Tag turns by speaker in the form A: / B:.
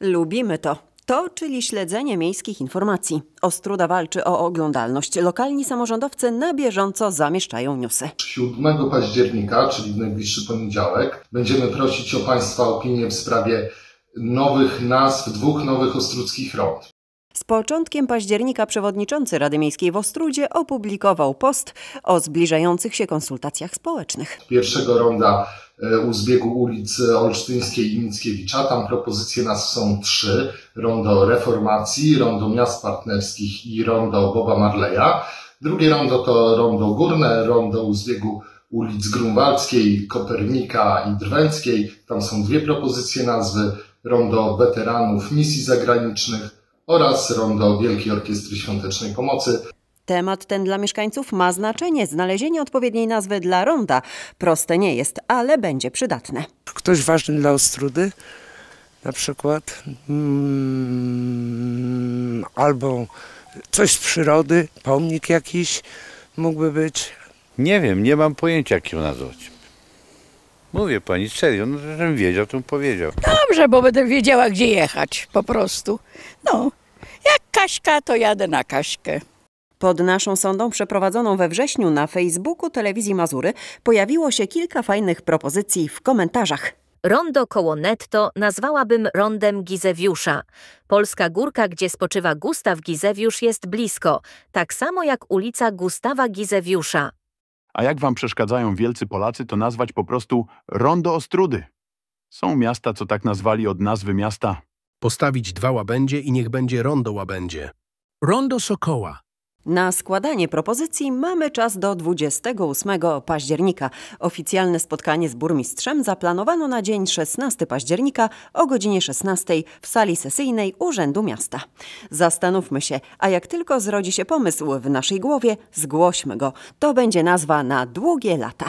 A: Lubimy to. To, czyli śledzenie miejskich informacji. Ostruda walczy o oglądalność. Lokalni samorządowcy na bieżąco zamieszczają newsy.
B: 7 października, czyli w najbliższy poniedziałek, będziemy prosić o Państwa opinię w sprawie nowych nazw dwóch nowych ostruckich rond.
A: Z początkiem października przewodniczący Rady Miejskiej w Ostrudzie opublikował post o zbliżających się konsultacjach społecznych.
B: Pierwszego ronda u zbiegu ulic Olsztyńskiej i Mickiewicza. Tam propozycje nazw są trzy. Rondo Reformacji, Rondo Miast Partnerskich i Rondo Boba Marleya. Drugie rondo to Rondo Górne, Rondo u zbiegu ulic Grunwaldzkiej, Kopernika i Drwęckiej. Tam są dwie propozycje nazwy. Rondo Weteranów Misji Zagranicznych oraz Rondo Wielkiej Orkiestry Świątecznej Pomocy.
A: Temat ten dla mieszkańców ma znaczenie. Znalezienie odpowiedniej nazwy dla ronda proste nie jest, ale będzie przydatne.
C: Ktoś ważny dla Ostrudy, na przykład, mm, albo coś z przyrody, pomnik jakiś mógłby być.
D: Nie wiem, nie mam pojęcia jak ją nazwać. Mówię pani serio, no żebym wiedział, to bym powiedział.
E: Dobrze, bo będę wiedziała, gdzie jechać, po prostu. No, jak Kaśka, to jadę na Kaśkę.
A: Pod naszą sondą przeprowadzoną we wrześniu na Facebooku Telewizji Mazury pojawiło się kilka fajnych propozycji w komentarzach.
F: Rondo koło netto nazwałabym rondem Gizewiusza. Polska górka, gdzie spoczywa Gustaw Gizewiusz jest blisko, tak samo jak ulica Gustawa Gizewiusza.
G: A jak wam przeszkadzają wielcy Polacy, to nazwać po prostu Rondo Ostrudy. Są miasta, co tak nazwali od nazwy miasta.
H: Postawić dwa łabędzie i niech będzie rondo łabędzie. Rondo Sokoła.
A: Na składanie propozycji mamy czas do 28 października. Oficjalne spotkanie z burmistrzem zaplanowano na dzień 16 października o godzinie 16 w sali sesyjnej Urzędu Miasta. Zastanówmy się, a jak tylko zrodzi się pomysł w naszej głowie, zgłośmy go. To będzie nazwa na długie lata.